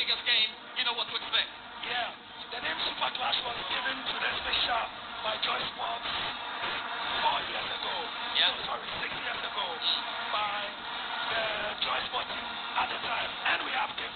biggest game, you know what to expect. Yeah, the name Super Clash was given to the special by Joy Sports four years ago. Yeah. No, sorry, six years ago Mm. by the Joy Sports team at the time. And we have them.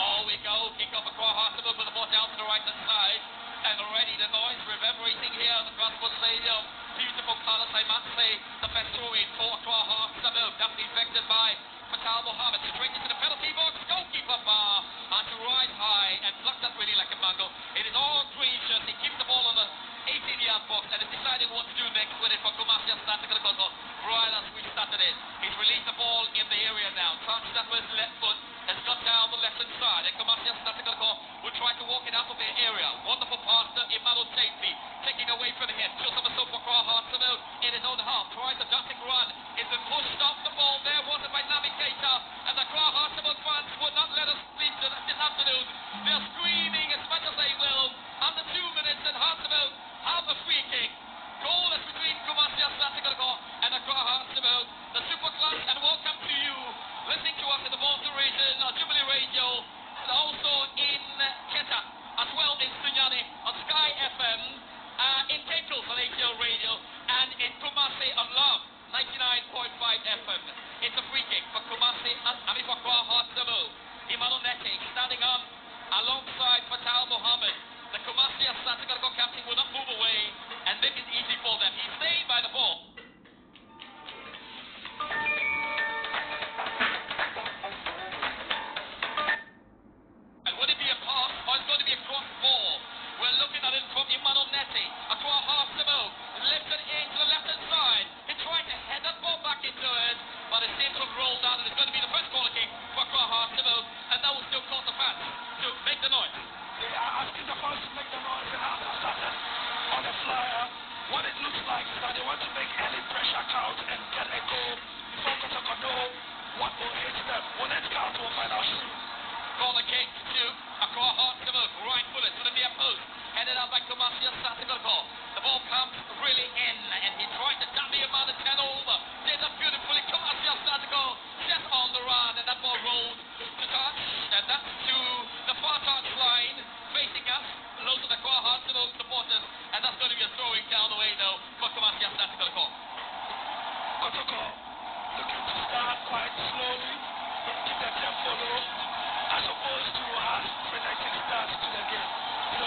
All we go, kick off Accra Hearts of Oak with the ball down to the right hand side. And already the noise reverberating here at the Transport Stadium. Beautiful colours, I must say. The in for Accra Hearts of Oak. Definitely infected by Fatawu Mohammed. Straight into the penalty box. Goalkeeper bar. And to ride high and block that really like a mango. It is all green shirts. He keeps the ball on the 18 yard box and is deciding what to do next with it for Kumasi Asante Kotoko. Right as we started it. He's released the ball in the area now. Touched that with his left foot. Has got down the left hand side. And Kumasi Asante Kotoko will try to walk it out of the area. Wonderful pass to Emmanuel Safety. Taking away from him. On the sofa for Hearts of Oak in his own half. Tries a darting run. It's been pushed off the ball. There was by Navigator. And the Hearts of Oak fans would not let us sleep this afternoon. They're screaming as much as they will. Under two minutes and Hearts of Oak the free kick. Goal is between Kumasi Athletic and Accra Hearts of Oak. The Super Class and welcome to you. Listening to us in the Baltimore region on Jubilee Radio and also in Keta as well in Sunyani on Sky FM, uh, in Kenkels on ATL Radio and in Kumasi on Love 99.5 FM. It's a free kick for Kumasi and I mean for Accra Hearts of Oak. Emmanuel Nete standing up alongside Fatawu Mohammed. The Kumasi Athletic captain will not move away and make it easy for them. He's staying by the ball. And would it be a pass or it's going to be a cross ball? We're looking at it from Emmanuel Neti. Across half the move. Lifted into the left hand side. He tried to head that ball back into it, but it seems to rolled down and it's going to be the first corner kick for Accra Hearts of Oak. And that will still cause the fans to make the noise. They are asking the fans to make the noise and after started on the flyer. What it looks like is that they want to make any pressure count and get a goal before Kotoko know what will hit them. When it counts, we'll find out soon. Corner kick to Akwa Hartlepool. Right bullet to the near post. Headed out by Kumasi Asante Kotoko. The ball comes really in and he tried to dummy him out of 10 over. Did that beautifully. Kumasi Asante Kotoko just on the run and that ball rolled to touch. And that's to the far touch line facing us. Low to the Accra Hearts of Oak supporters. And that's going to be a throwing down the way though for Kumasi Satigoko. Kotoko looking to start quite slowly, but keep the tempo low, as opposed to us when I frenetic starts to the game. What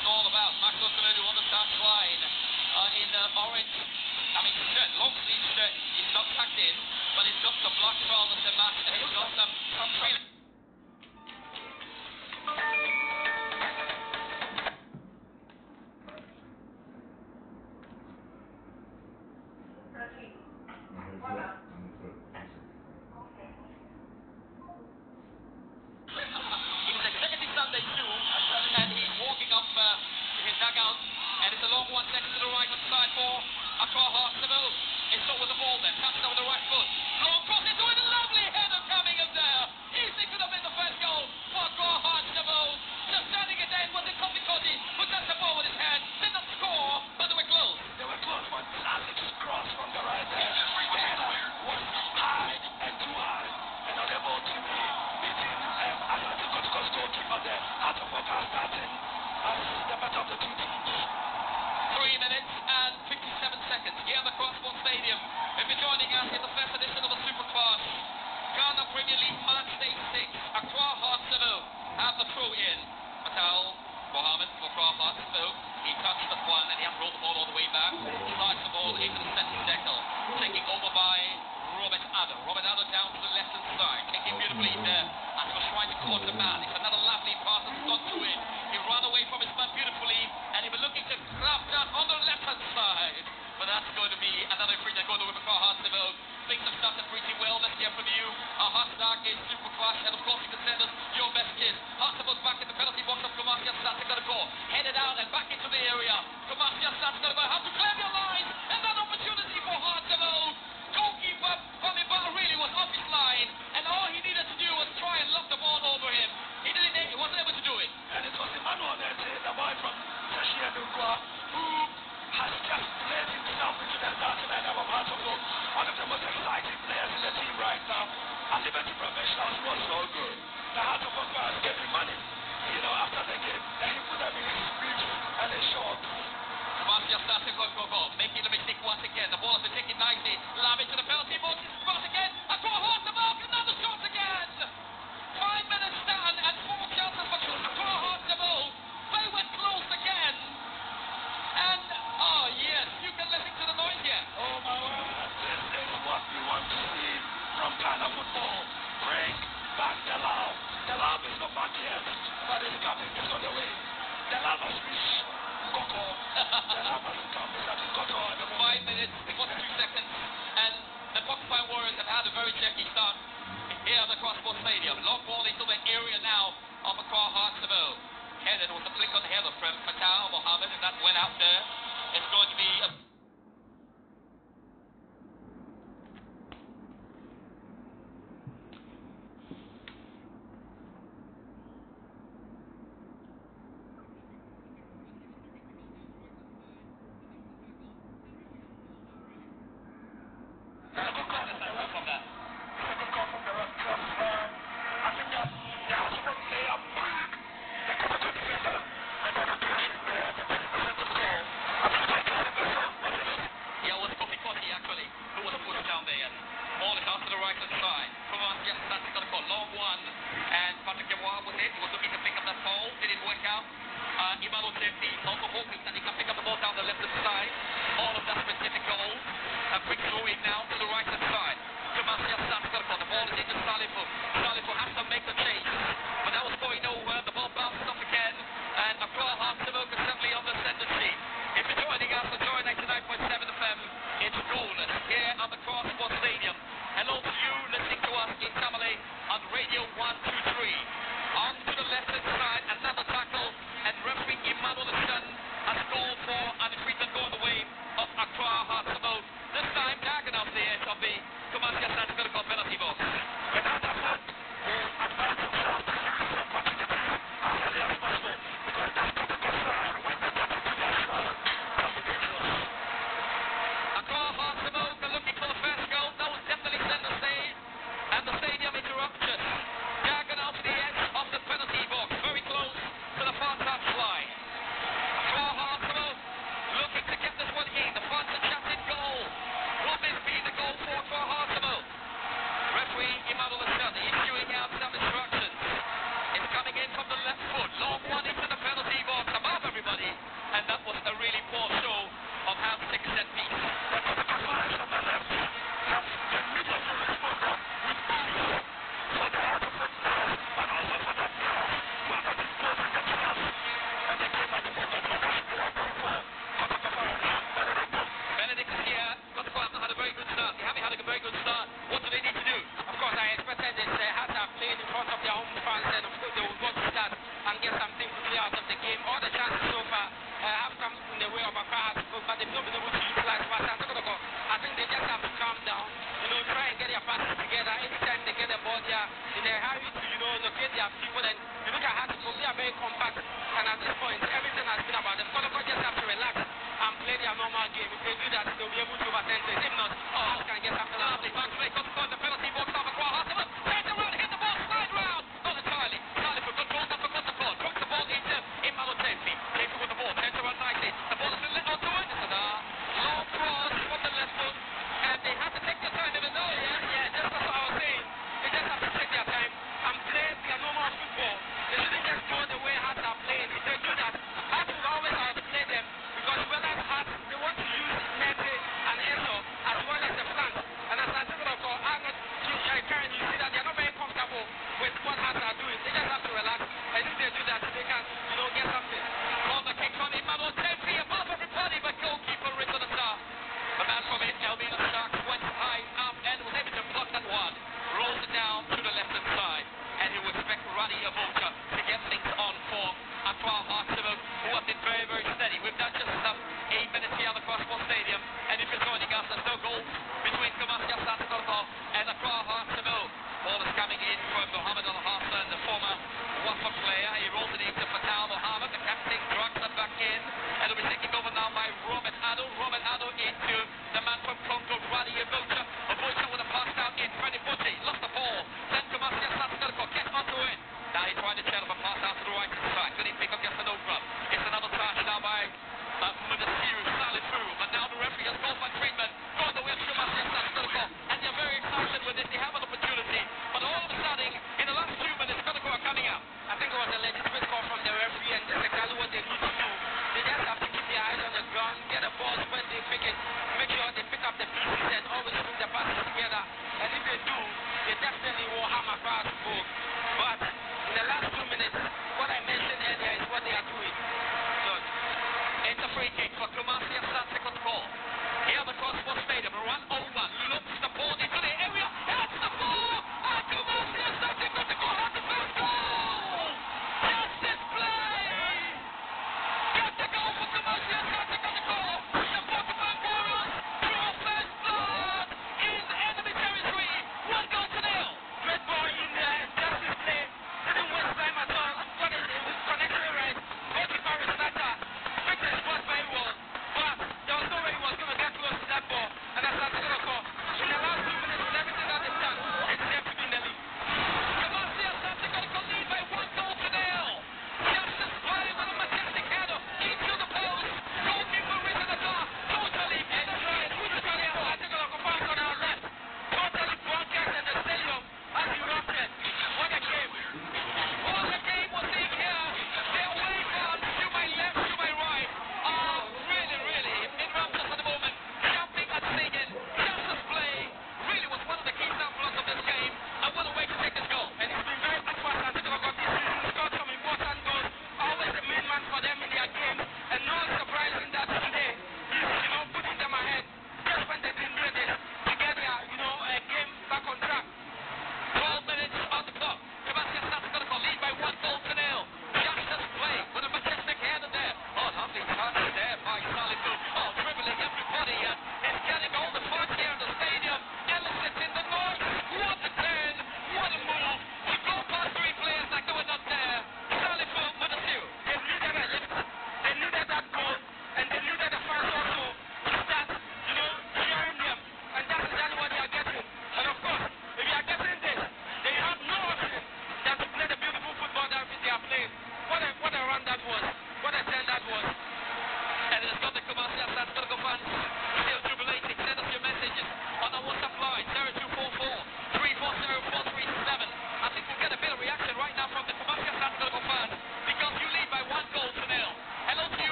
it's all on the touch line. Uh, in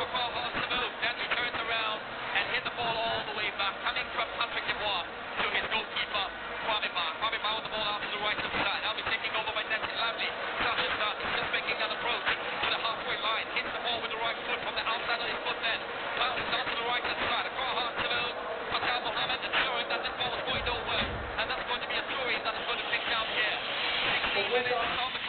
for Coho's to move. he turns around and hit the ball all the way back, coming from Patrick Dubois to his goalkeeper, Kwabima. Kwabima with the ball out to the right of side. Now he's taking over by Nessie Lamley. Sasha Start is just making an approach to the halfway line. Hits the ball with the right foot from the outside of his foot then. Bounces out to the right of the side. Coho's to move. Pascal Mohamed ensuring that this ball is going nowhere. And that's going to be a story that is going to take down here. 16 minutes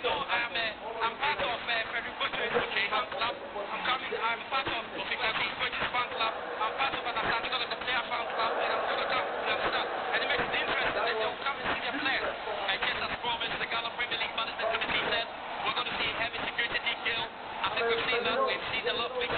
big I'm, part of uh, Frederick Butcher's UK fan club. I'm coming, I'm part of Topika B. Fan club. I'm part of Anasandika, the player fan club, and I'm going to come, you understand? And it makes it interesting they'll come and see players. And just promised, the Ghana Premier League Management Committee we're going to see heavy security detail. I think we've seen that. We've seen a lot of big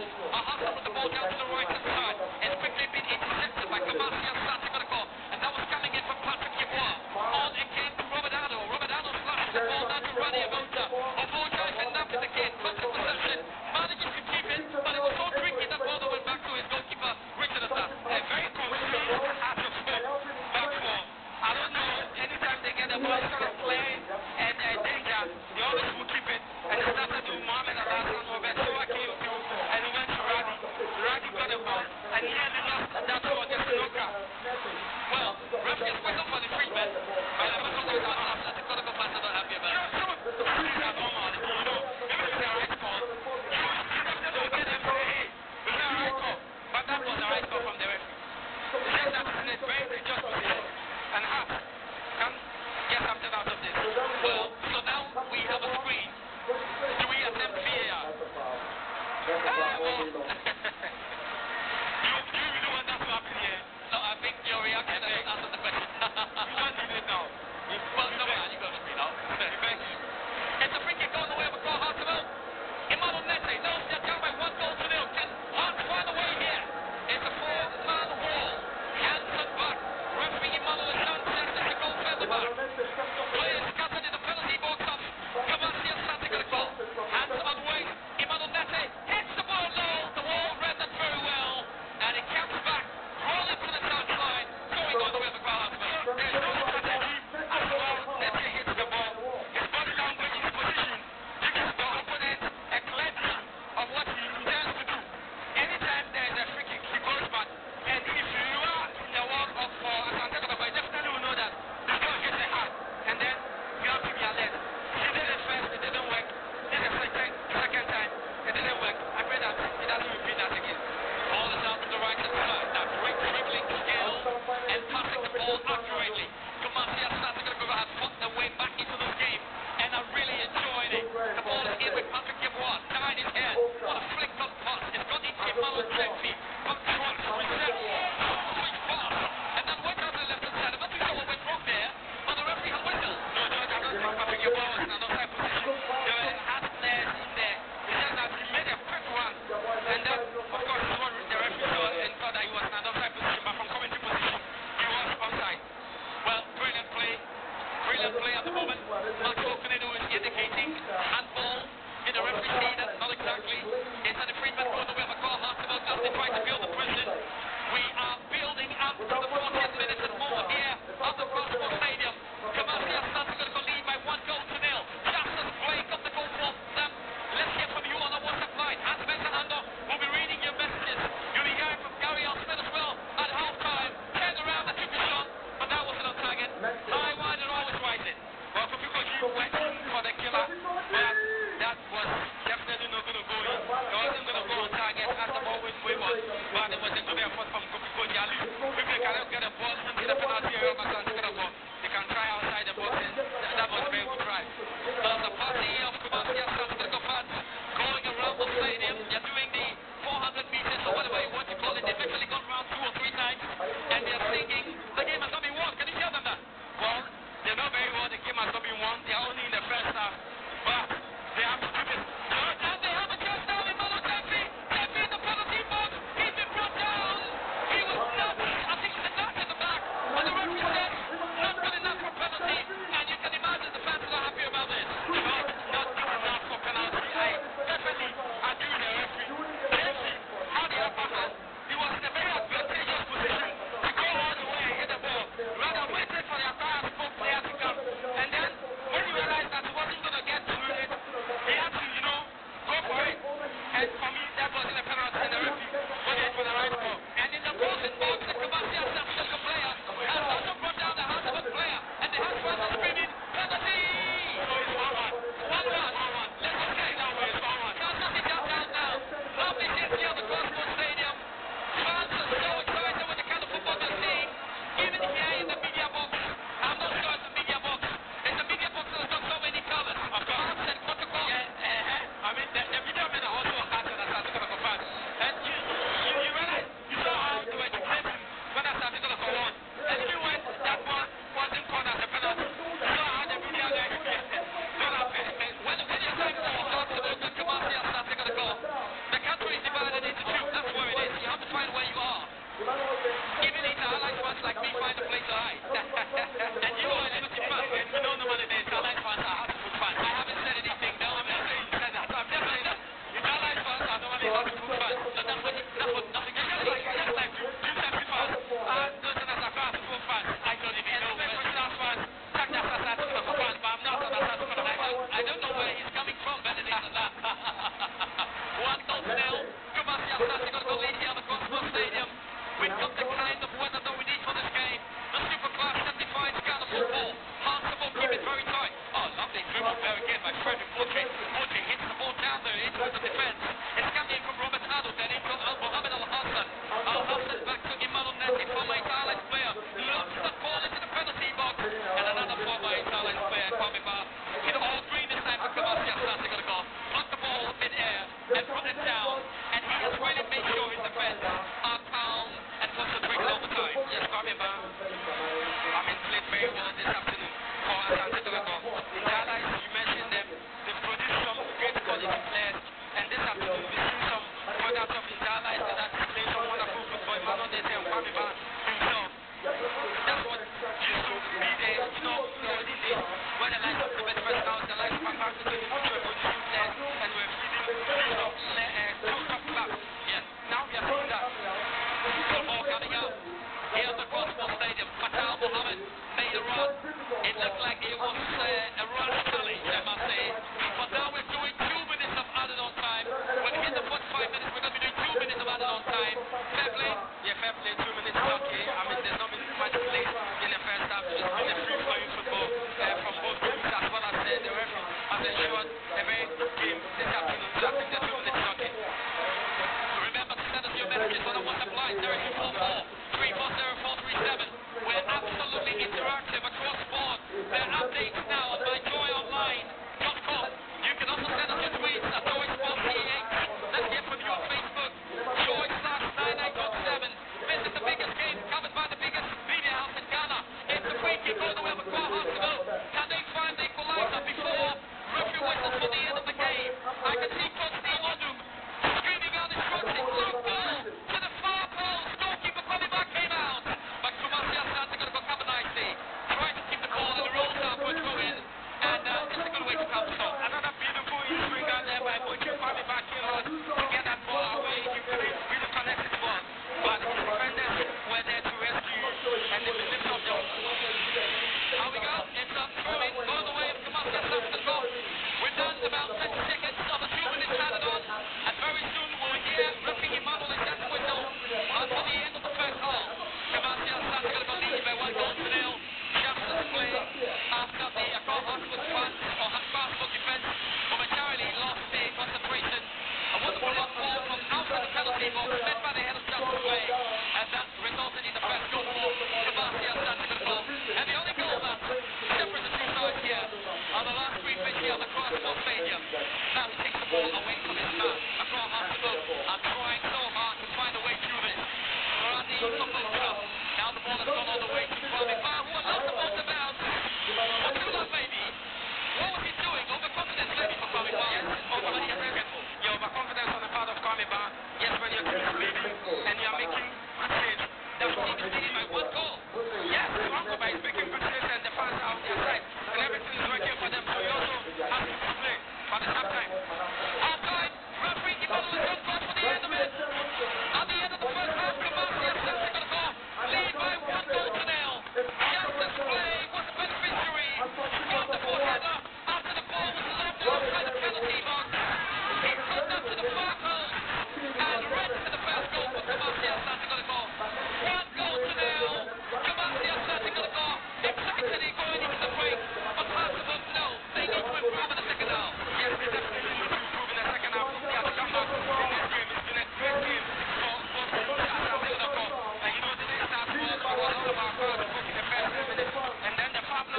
Uh-huh. the ball. foi embora. Get the ball, penalty area, the ball. They can try outside the box that was very good going around the stadium. You're doing the 400 meters or whatever you want to call it.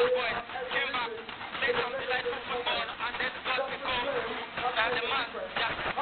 Came back, played some slice football, and then got to go. And the man, yeah.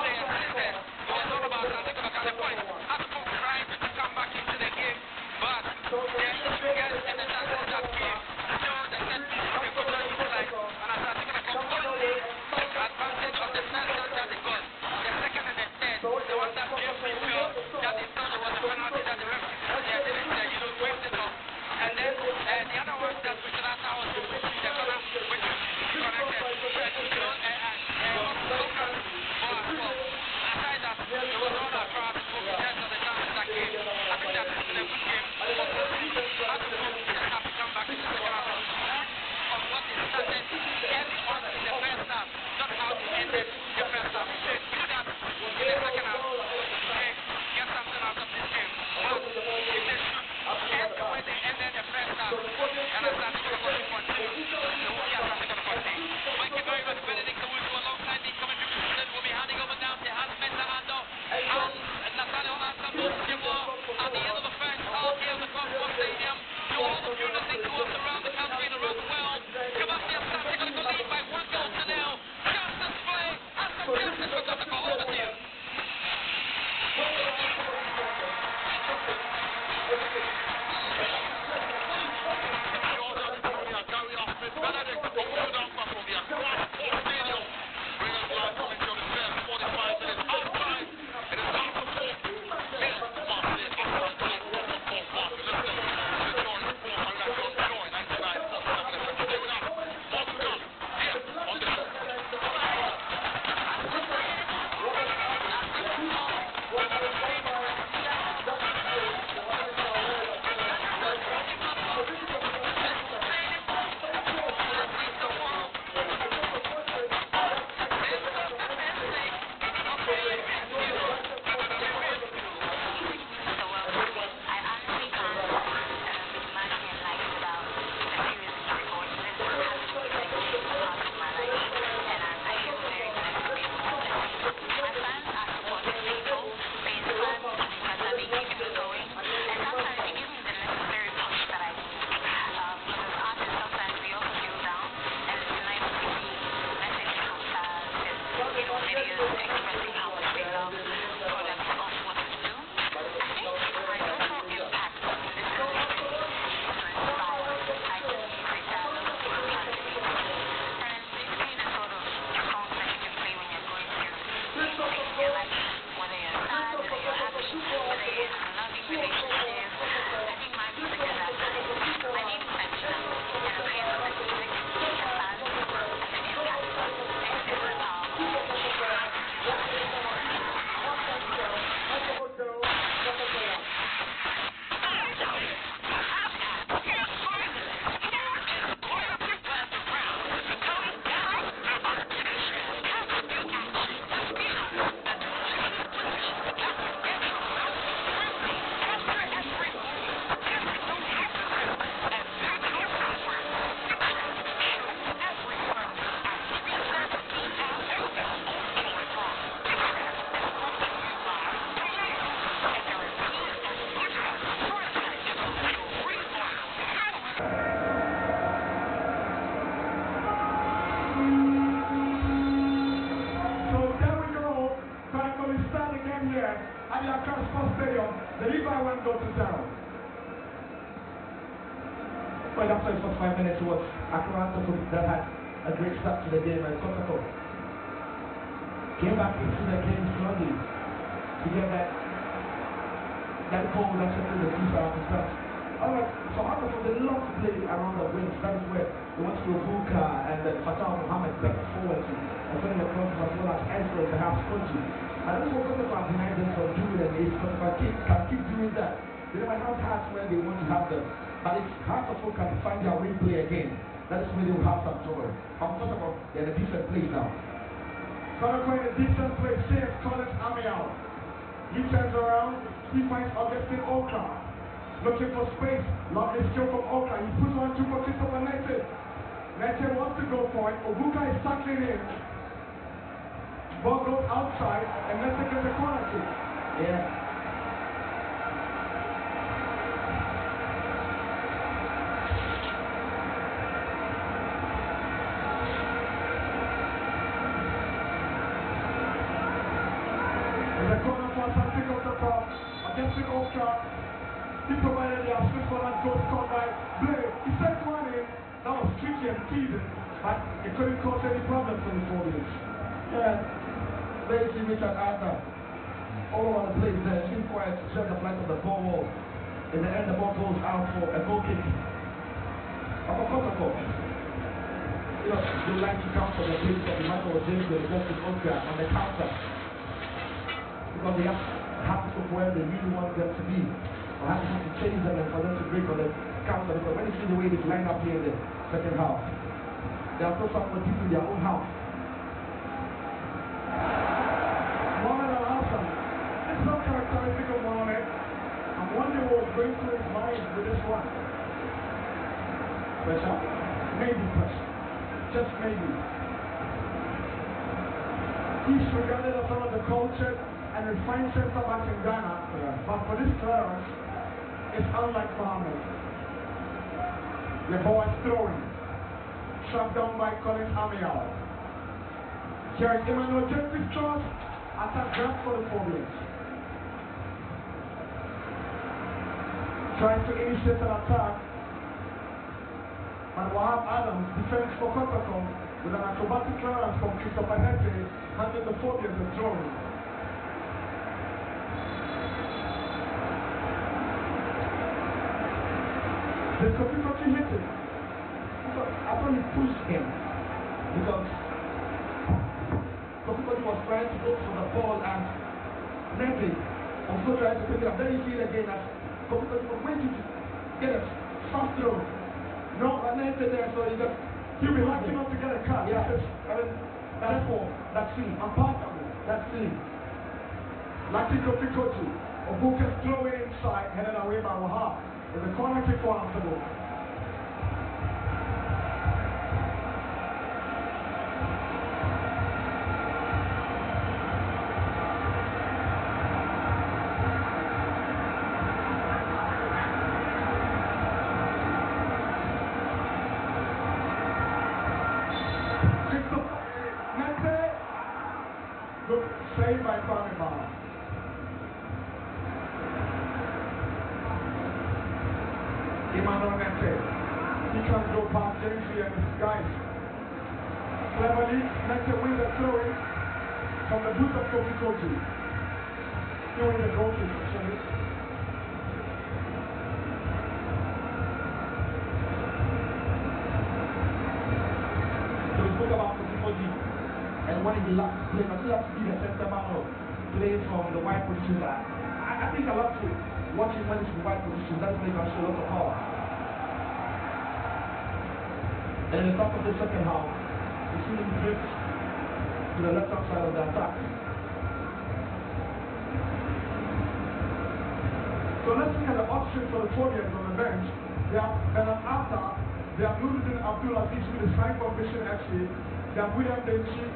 Looking for space, lovely skill from Oka. He puts one two for Christopher Nettey. Nettey wants to go for it. Obuka is tackling him. Ball goes outside, and Nettey gets a kick. Yeah. Tricky and teasing, but it couldn't cause any problems for the Phobians. Yeah. Very see Richard Arthur. All over the place there. Seem quiet to check the flight of the ball. In the end, the ball goes out for a goal kick. Of a Kotoko. You know, they like to come from the place of Michael James and Justin Oscar on the counter. Because they have, to put where they really want them to be. Or have to change them and for them to break on the counter. Because when you see the way they line up here in the second half, they are so far more deep in their own house. Mohamed Al Hassan. It's not characteristic of Mohamed. I'm wondering what was going through his mind with this one. Pressure. Maybe pressure. Just maybe. He's regarded as one of the cultured and refined center backs in Ghana. Yeah. But for this clearance, it's unlike Mohamed. The is throwing. Shot down by Colin Amiel. Here is Emmanuel Jeffries cross. Attack grab for the Phobians. Trying to initiate an attack. And Wahab Adams defends for Kotoko with an acrobatic clearance from Christopher Nettey, handing the Phobians a throw. Did Kofi Kofi hit it? Thought he pushed him because Kofi was trying to go for the ball and Nettey also trying to pick it up. Then you see it again as Kofi was waiting to get a fast throw. No, but Nettey there, so he just He'll be lucky not to get a cut. Yeah. I mean, that's for that scene. I'm part of it. That scene. Lucky Kofi Kofi. Obuka throw inside, headed away by Wahab. With the corner kick for Amsterdam. Top of the second half, you see him drift to the left side of the attack. So let's look at the options for the Phobians on the bench. They have Bernard Atta, they have Nuruddin Abdul with the sign Vision FC, they have William Denchi,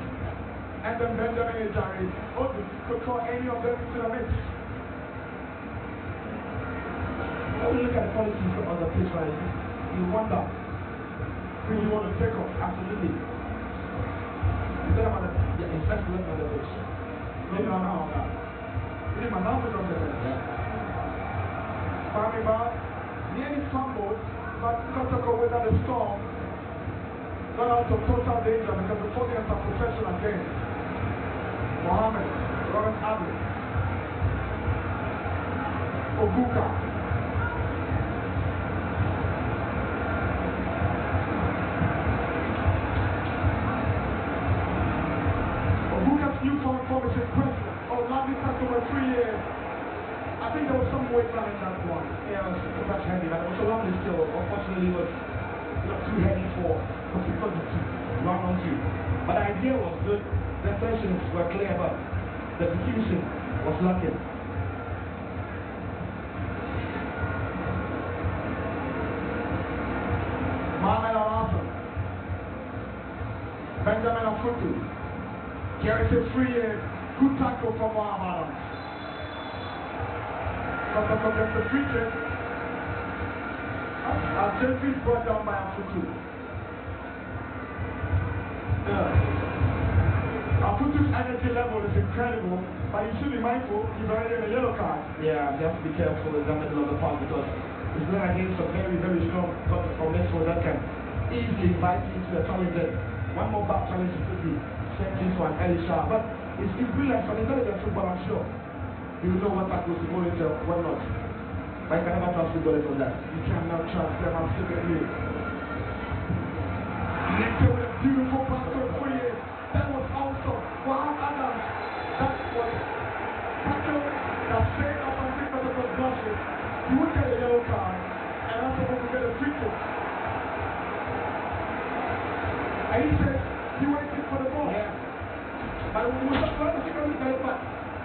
and then Benjamin Ejari. You could call any of them into the mix. When you look at the policies on the pitch right, you wonder Who you want to take off? absolutely. Think about the, the investment on the pitch. Maybe I'm out now. Really, my is on the bench. Yeah. Fami Bar nearly fumbled, but Kotoko weathered the storm. Got out of total danger because the Phobians are professional games. Mohammed, Robert Abbey, Obuka, Lavi passed over three years. I think there was some weight in that one. Yeah, it was too much heavy, but also long still, unfortunately, was not too heavy for for people to run onto. But the idea was good, the intentions were clear, but the execution was lacking. Mohamed Al-Hassan, Benjamin Afutu, carries a free year. Good tackle from Mohamed Adams. Kotoko gets the free kick. And Chelsea is brought down by Afutu. Yeah. Afutu's energy level is incredible, but you should be mindful he's already in a yellow card. Yeah, you have to be careful in the middle of the park because it's going against a very, very strong Mexico that can easily invite you into a challenge. One more back challenge could be sent into an early shot. But it's, it's brilliant for intelligent football, I'm sure. You know what tackles to go into, what not. But you can never trust football on that. You cannot trust them, absolutely. Nectar with a beautiful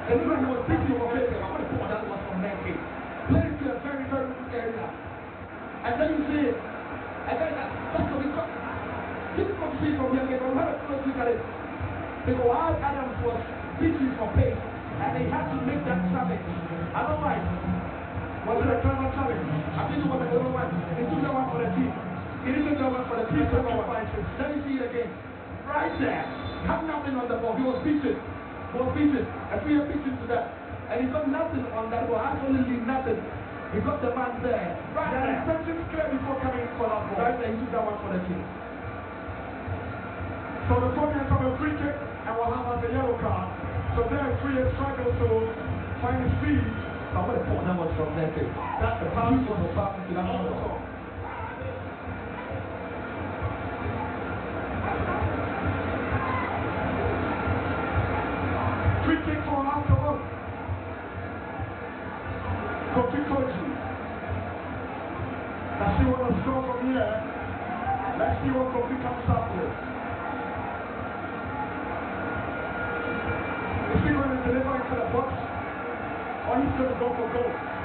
but everyone was busy over there. I want to put that was from there. Played to a very, very good area. And then you see, and then that, that's what we got. This could see from we had a close look at it. Because Wild Adams was busy for pace, and they had to make that challenge. Otherwise, Was it a clever challenge? I think it was a clever one. He took that one for the team. He didn't that one for the team. One. Let me see it again. Right there. Had nothing on the ball. He was beaten. He was beaten. A clear beaten to that. And he got nothing on that ball. Absolutely nothing. He got the man there. Right The there. intentions clear before coming for that ball. Right there. He took that one for the team. So the Phobians have a free kick and will have a yellow card. So there free struggle to find his feet. I want to put that one from there. too. That's the pass Beautiful pass into that on what from here. Let's see what Kofi comes up with. Is he going to deliver into the box? Or he's going to go for goal?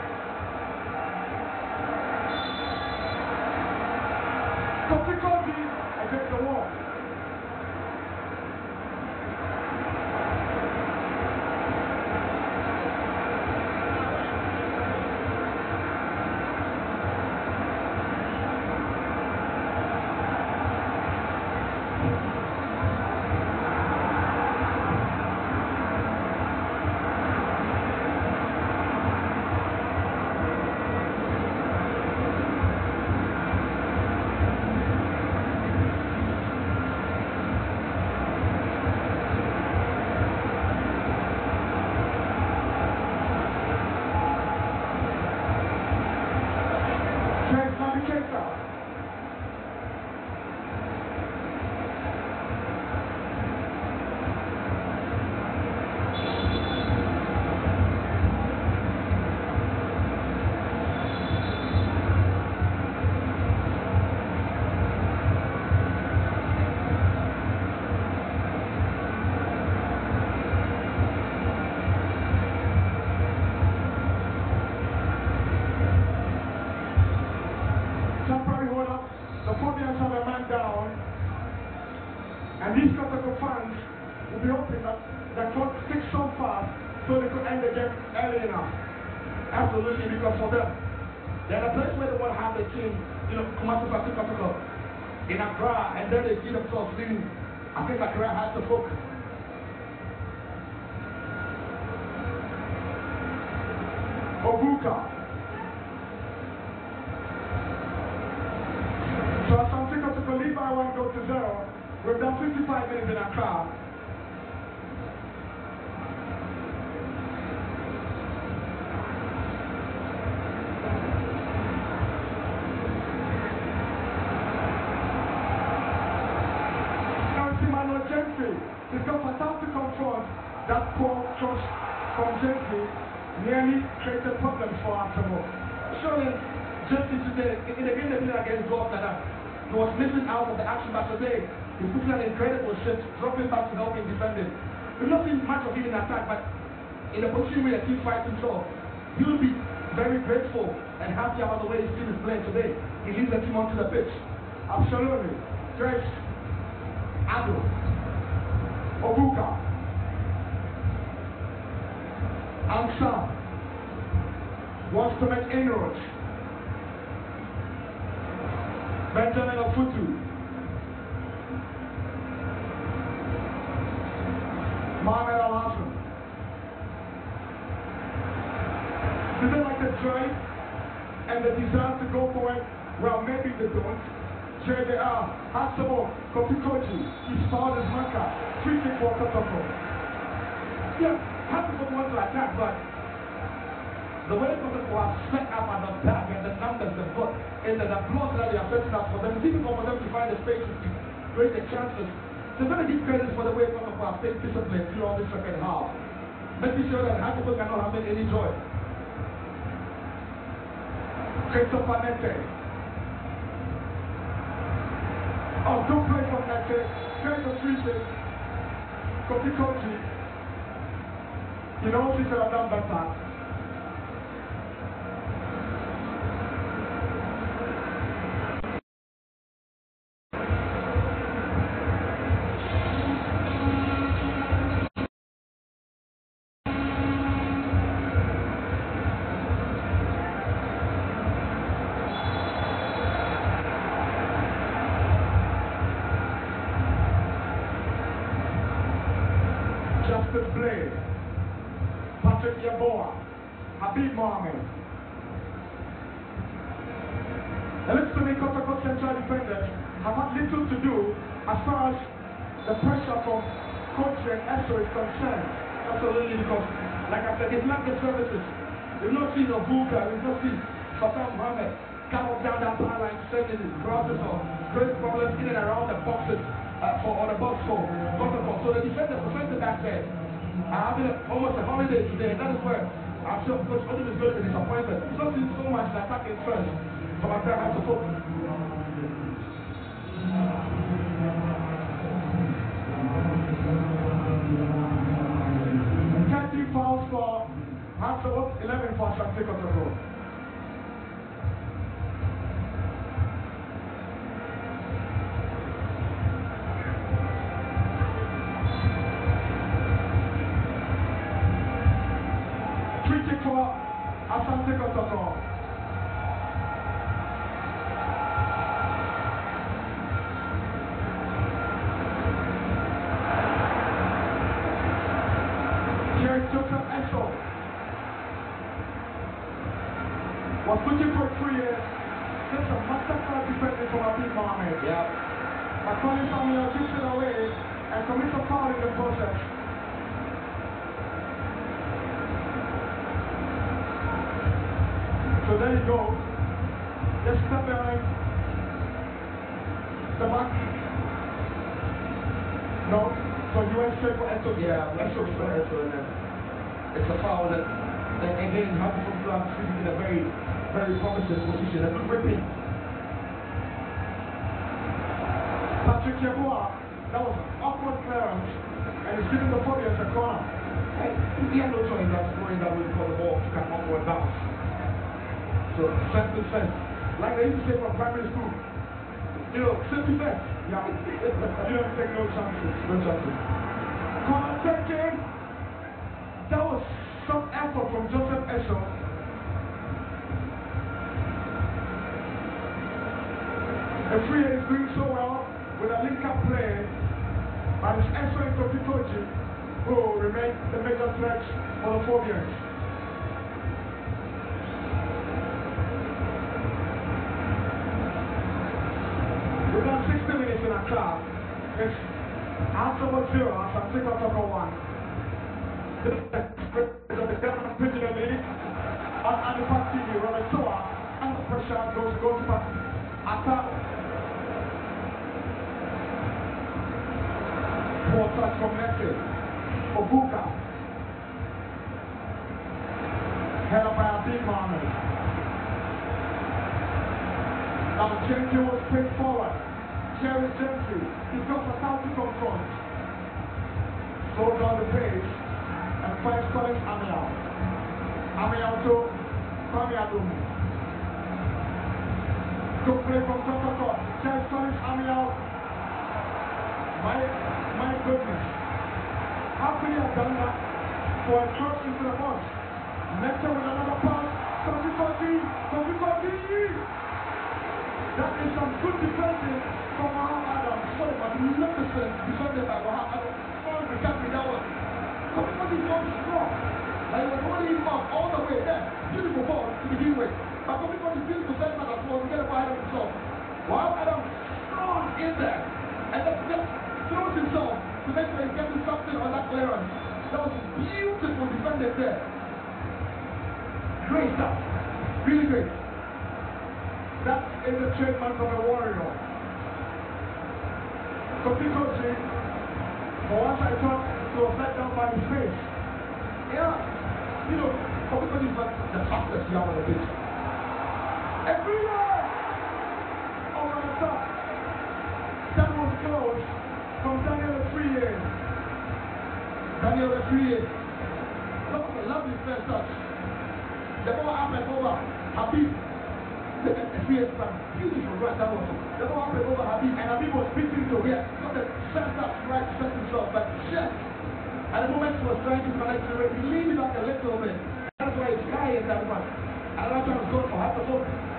in Accra, and then they see themselves leaving. I think Accra had to focus. Obuka. So I'm struggling to believe I won't go to zero. We've done 55 minutes in Accra. That poor trust from Gentry nearly created problems for Arsenal. Surely, Gentry today, in the game they played against Gloucester, he was missing out of the action, but today he put an incredible shift, dropping back to help him defending. We've not seen much of him in attack, but in the position where the team fights himself, he'll be very grateful and happy about the way his team is playing today. He leads the team onto the pitch. Absolutely. Grace, Ado, Obuka, Ansa wants to make inroads. Benjamin Ofutu. Mohamed Al Hassan. Do they like the drive and the desire to go for it? Well, maybe they don't. JDR, Hasabo, Kofi Kordzi, he's fouled his marker. Free kick for Kotoko. Yeah, Hearts of Oak wants to attack, but the way Kosovo are set up at the back and the numbers they've got and the blocks that they are setting up for them, difficult for them to find the spaces to create the chances. So to give credit for the way Kosovo have stayed disciplined throughout the second half. Making sure that Hearts of Oak cannot have any joy. Christopher Nettey. Oh, good play from Nettey. Great for free kick. Kofi Kordzi. You know, she could have better. Justin Blay, Patrick Yeboah, Habib Mohamed. Me Kotoko Central defenders have had little to do as far as the pressure from coach and Esso is concerned. Absolutely, because, like I said, they've lacked the services. We've not seen Obuka, we've not seen Fatawu Mohammed come up down that power line, sending his crosses or great problems in and around the boxes uh, for or the box for Kosovo. So the defenders, center back there, having a, almost a holiday today. That is where I'm sure Coach Odin is going to be disappointed. Seen so much in attacking first from Accra Hearts of Oak. Thirty fouls for Hansel, 11 for Ashanti Kotoko. Free Asante Yeah, that's what for. It's a foul that, that again, Hearts of Oak Club sitting in a very, very promising position. A good ripping. Patrick Yeboah, that was an awkward clearance and he's giving the Phobians a corner. Hey, he had no choice than scoring that way for the ball to come upward bounce. So, first to first. Like they used to say from primary school. You know, safety first. Yeah. you don't take no chances. No chances. That was some effort from Joseph. The free is doing so well with a link-up play. It's Esso and Kofi Kordzi who remain the major threats for the Phobians. We've done 60 minutes. in. It's Alphabet zero, after six o'clock one. This is the government prisoner league. On the party, Robert Toa, under pressure, goes, back. Attack. Poor touch from Messi. Obuka. Held by big Mohammed. Now Jenky was picked forward. Jenky. He's got for South to confront. Slows down the pace and finds Collins Amiel. Amiel to Kwame Adom. Good play from Dr. Court. Jerry Collins Amiel. My, my goodness. How could he have done that for a cross into the box? Nectar with another pass. Kofi Kofi. Kofi Kofi. That is some good defending from Maham Adams. What a magnificent defending by Maham Adams. We can't be that Kofi is not strong. Like he was holding him up all the way there. Beautiful ball to begin with. But Kofi is beautiful center as well to get a ball of himself. Maham Adams strong in there. And then just throws himself to make sure he's getting something on that clearance. That was beautiful defending there. Great stuff. Really great. That is the treatment of a warrior. Kofi Kordzi, for once I thought was let down by his face. Yeah, you know, Kofi Kordzi is not the fastest young on the pitch. Everywhere! Over the top. That was close from Daniel Afriyie. Daniel Afriyie. That was a lovely first touch. The ball and over. Habib the experience from beautiful right was the up and over Habib and Habib was beating to where not the set up right set himself but just at the moment he was trying to connect to it he leaned back a little bit that's why he's sky in that one another chance goal for half the ball wants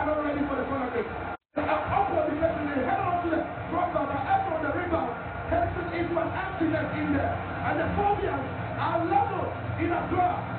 Had not ready for the corner kick. The upward defense, they held on to the bar, the effort on the rebound. Henderson is an emptiness in there. And the Phobians are level in a draft.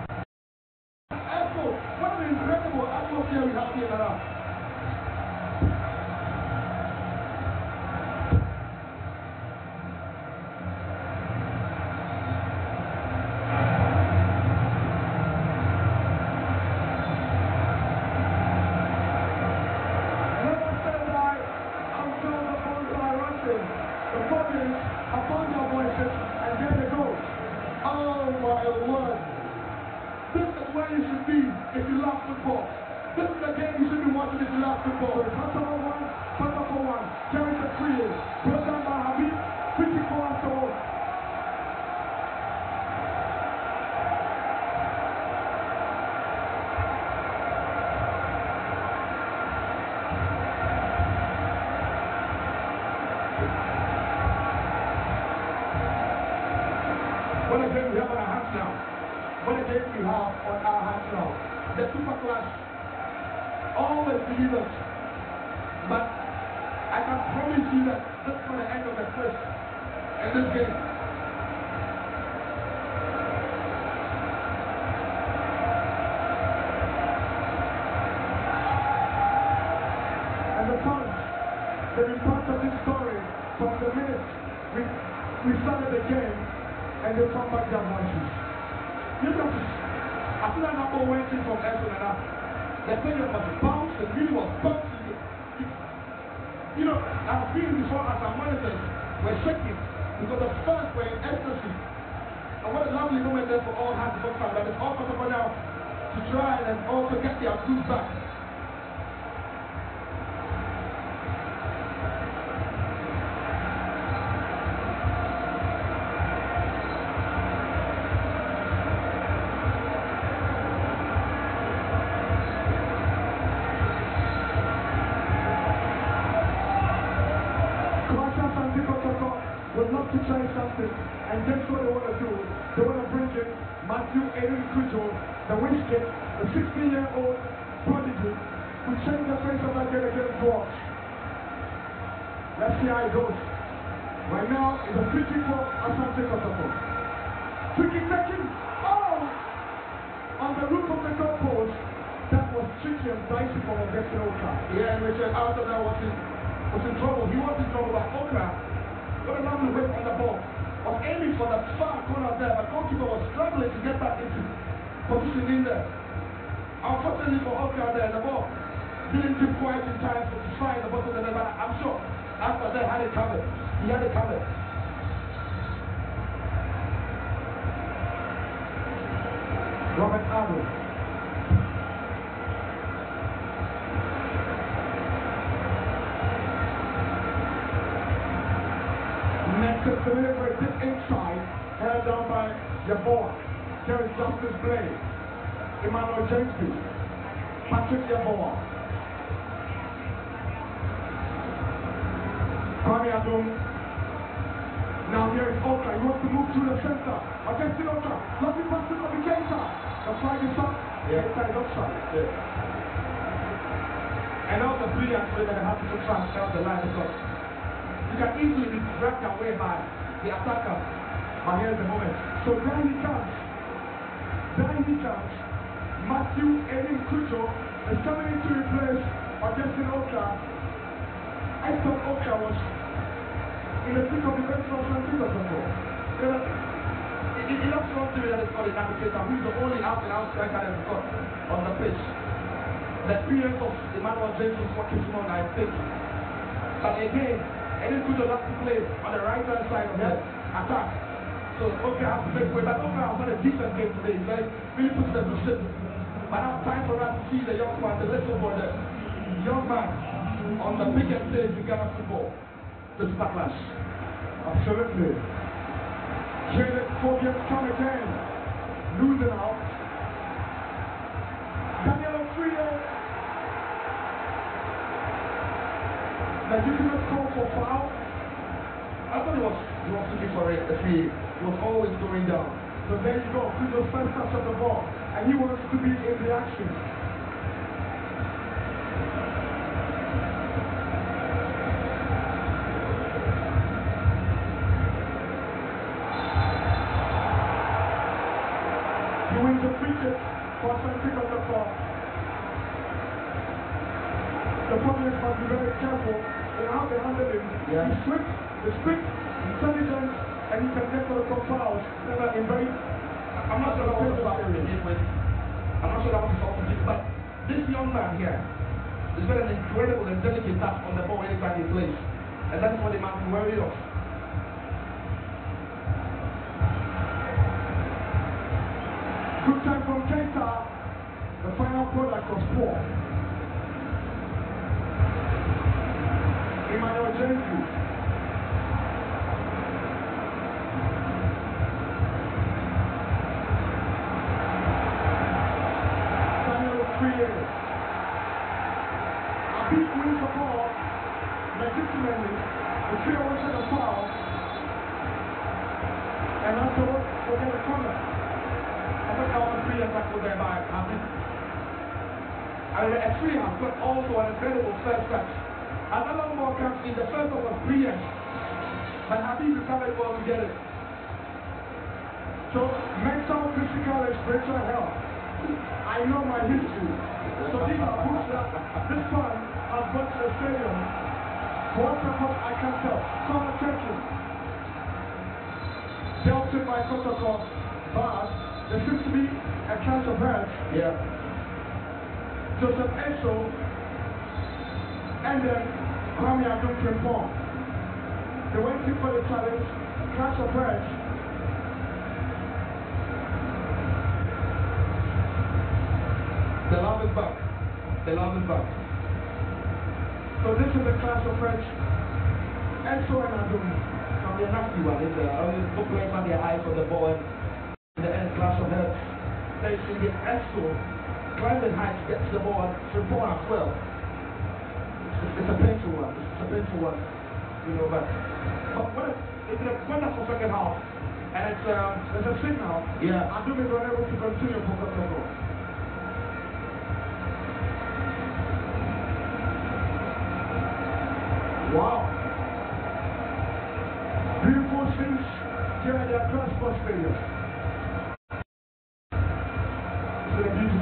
Robert Harwood. to deliver this inside, held down by your boy, Justice Blay, Emmanuel Jamesby, Patrick Yeboah, Kwame Adom. Now here is open to move through the centre. Against the Oka. Lovely pass to Lovely Keita. The flag is up. Yeah. Inside offside. Yeah. And that was brilliant play that I have to track down the line because you can easily be dragged away by the attacker. But here's the moment. So there he comes. There he comes. Matthew Anim Cudjoe is coming in to replace Augustine Okrah. I thought Okrah was in the thick of the Red Cross and Peterson. He, he loves one theory that is called navigator, who is the only out and out striker I've got on the pitch. The experience of Emmanuel James is what keeps him on, I think. But again, any good has to play on the right hand side of the attack. So okay, I have to make way, but okay, I've got a decent game today. He's like really put them to shit. But now time for us to see the young man, the little boy the young man on the biggest stage in Ghana football. This backlash. Absolutely. Traded Scorpions County 10. Losing out. Daniel Frio. Legitimate call for foul. I thought he was, he was looking for it. He was always going down. But there you go. Frio's first touch of the ball. And he wants to be in the action. and pick up the ball. The public must be very careful in how they handle him. Yeah. He's quick, he's quick, intelligent, and he can get to the top fouls. in very, I'm not sure I want to start to begin. I'm not sure I want to start to begin, but this young man here has got an incredible and delicate touch on the ball anytime he plays. And that's what they must be worried of. Good time from penta, the final product was poor. Emmanuel Jenku. uh, a free but also an incredible first touch. Another one comes in the first of a brilliant, but Habib recovered well together. So mental, physical, and spiritual health. I know my history. So these are books that this time I've got to the stadium. What support I can't tell. So I'm churches. Dealt in my protocol, but there seems to be a chance of heads. Yeah. Joseph Esso and then Kwame Adom Frimpong. They went in for the challenge, clash of heads. The love is back. The love is back. So this is the clash of heads. Esso and Adom. Now the nasty one is uh, only both players had their eyes on the ball and in the end clash of heads. They see the Esso climbing high to get to the ball and as well. It's, it's a painful one. It's a painful one. You know, but But what a, it's a wonderful second half. And it's, um, there's a signal. yeah. Adom is unable to continue for protocol. Wow. Beautiful scenes here at the Transport Stadium.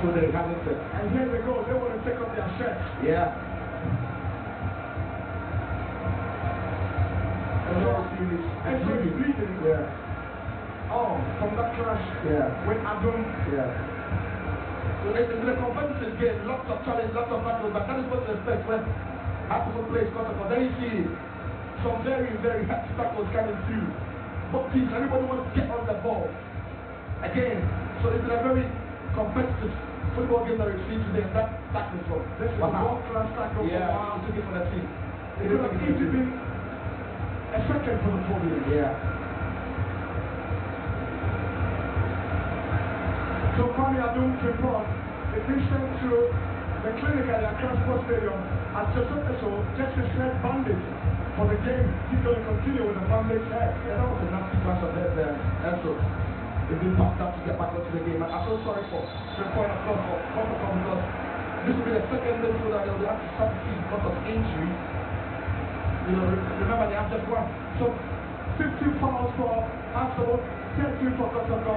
Beautiful day. And here they go. They want to take off their shirts. Yeah. And so he's bleeding. Yeah. Oh, from that clash Yeah. with Adom. Yeah. So a competitive game, lots of challenge, lots of battles, but that is what to expect when African plays protocol. Then you see some very, very hefty tackles coming through. But please, everybody wants to get on the ball. Again, so it's a very competitive football game that we've seen today, and that tackling from This is a world-class tackle Yeah, from he Wow. took it for the team. It could have easily been a second for the podium. Yeah. So Kwame Adom Frimpong is being sent to the clinic at the Accra Sports Stadium and Joseph Esso gets his head bandaged for the game. He's going to continue with head. Yeah, that was a nasty clash of heads there. They've been packed up to get back onto the game. And I feel sorry for Frimpong and for Protocol because this will be the second midfielder they'll have to substitute because of injury. You know, remember they have just one. So 15 fouls for Arsenal, 13 for Kotoko.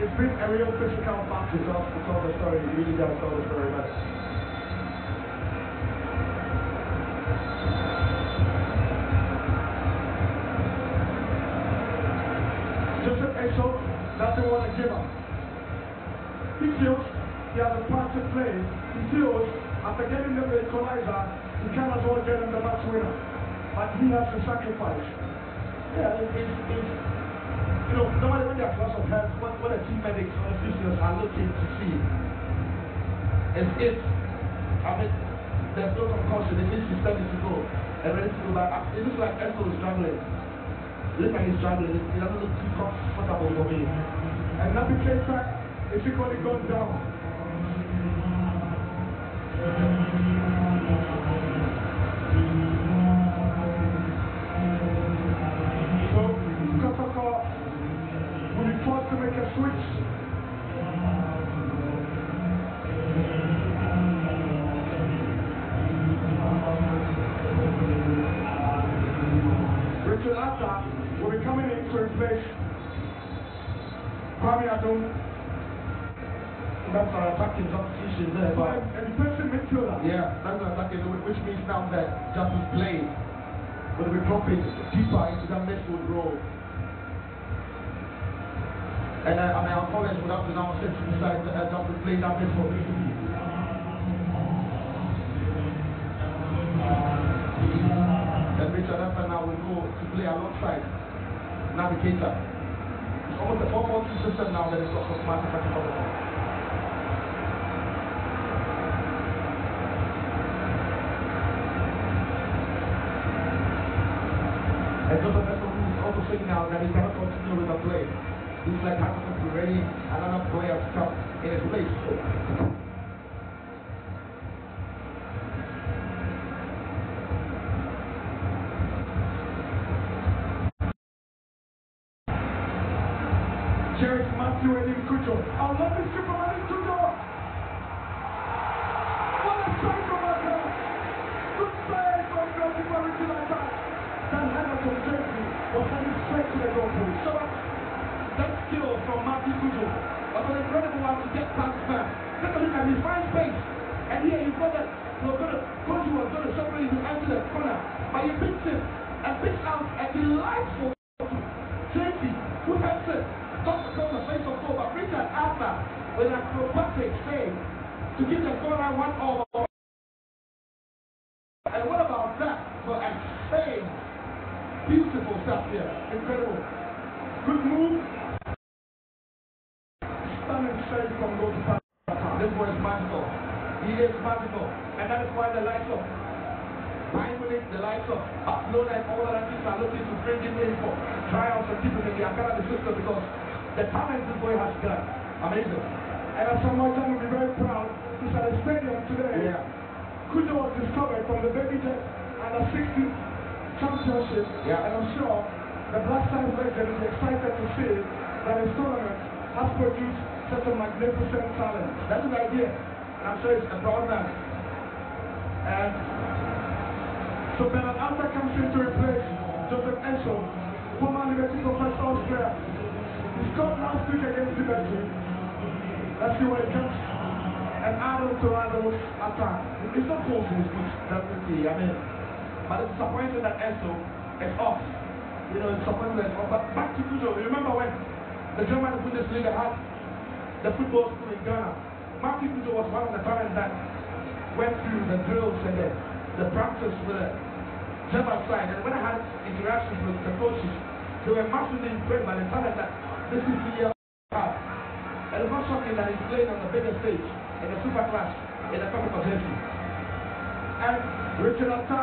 It's been a real physical To battle. tell, to tell the story, it really does tell the story, but Joseph Esso doesn't want to give up. He feels he has a part to play. He feels after getting them the equalizer, he can as well get them the match winner. But he has to sacrifice. yeah, it, it's, it's, you know, normally when there are clash of heads, what, what the team medics or the physios are looking to see is if, I mean, there's no concussion, it means he's ready to go and ready to go back. It looks like Esso is struggling. It looks like he's struggling. It, it doesn't look too comfortable for me. And Nabi Keita is equally gone down. Attacking substitution there, But but a defensive midfielder. yeah, an attacking, which means now that Blay will be dropping deeper into that midfield role. And uh, I mean, our college would have to now sit to decide to uh, Justice Blay that midfield. And Richard Effa now will go to play alongside Navigator. It's almost a 4-4-2 system now that is got attacking now that he cannot continue with the play. Looks like Hamilton to ready another player come in his place. Jerry Matthew and Cudjoe. I love this Superman his fine space. And here you've got that. You're gonna, coach was gonna somebody to enter the corner, but you picked him and picked out a delightful JP who helps it. Not become the face of goal, but Richard Arthur with an acrobatic save to give the corner one over. And what about that for a save? Beautiful stuff here. Incredible. Good move. Stunning save from goalkeeper. This boy is magical. He is magical. And why the lights up. Bayern Munich, the lights up. Barcelona and all other teams are looking to bring him in for trials and keep him in the academy system because the talent this boy has got. Amazing. And as someone can be very proud, he's at the stadium today. Yeah. Cudjoe was discovered from the baby jet under 16 championship. Yeah. And I'm sure the Black Stars legend is excited to see that his tournament has produced such a magnificent talent. That's the idea. And I'm sure it's a proud man. And so Bernard Alta comes in to replace Joseph Esso, former Liberty Professionals player. He scored last week against Liberty. Let's see what it comes. And Adam Toronto's attack. It's not close in his definitely. I mean, but it's disappointing that Enzo is off. You know, it's disappointing that off. But back to Cudjoe, remember when the German Bundesliga had the football school in Ghana? Martin Cudjoe was one of the talents that went through the drills and the, the practice with the side. And when I had interactions with the coaches, they were massively impressed by the talent that this is the year had. And it's not shocking that he's playing on the bigger stage in the super class in the Cup of Jersey. And Richard Atta,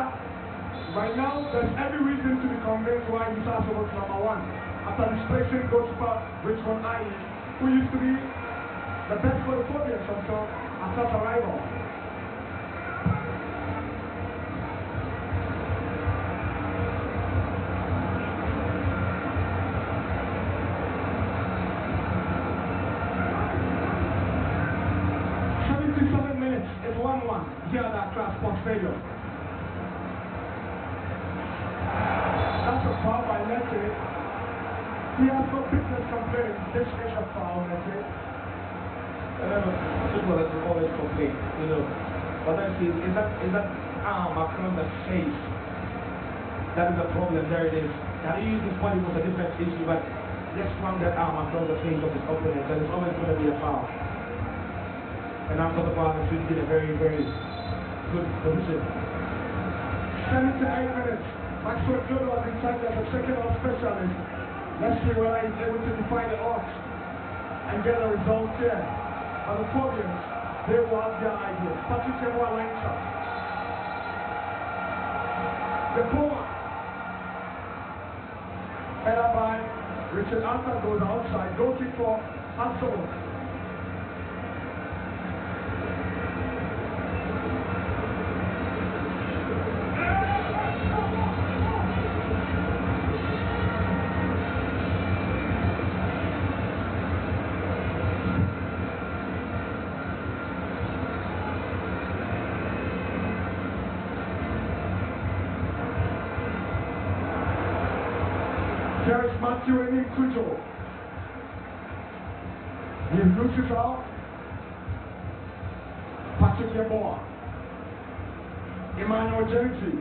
right now, there's every reason to be convinced why he's also was number one. After displacing goalkeeper Richmond Ayi, who used to be the best for the Phobians until Atta's arrival. Stadium. That's a foul by Lete. He has no business complaining. This is a foul, Lete. And then footballers will always complain, you know. But see, is that is that ah, arm across the face? That is the problem. There it is. Can you use this body was a different issue, but just swung that ah, arm across the face of his opponent, then it's always going to be a foul. And I'm talking about the in a very, very good position. 78 minutes. Maxwell Good was in charge as a second half specialist. Let's see whether he's able to defy the odds and get a result here. But the Phobians, they will have their ideas. Patrick lines up. The Puma. Headed by Richard Arthur goes outside. Goal kick for Hansel. Matthew Anim Cudjoe. He loses out. Patrick Yeboah. Emmanuel Gentry.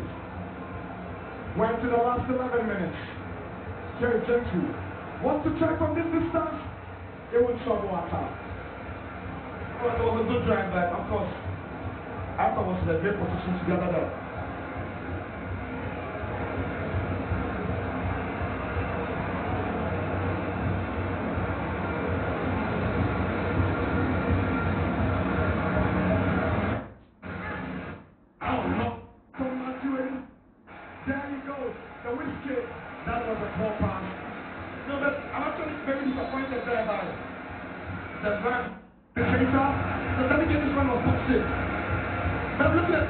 Went to the last 11 minutes. Jerry Gentry. Wants to try from this distance. It will trouble attack. Well, it was a good drive back, of course. After was a great position together there. In. But look at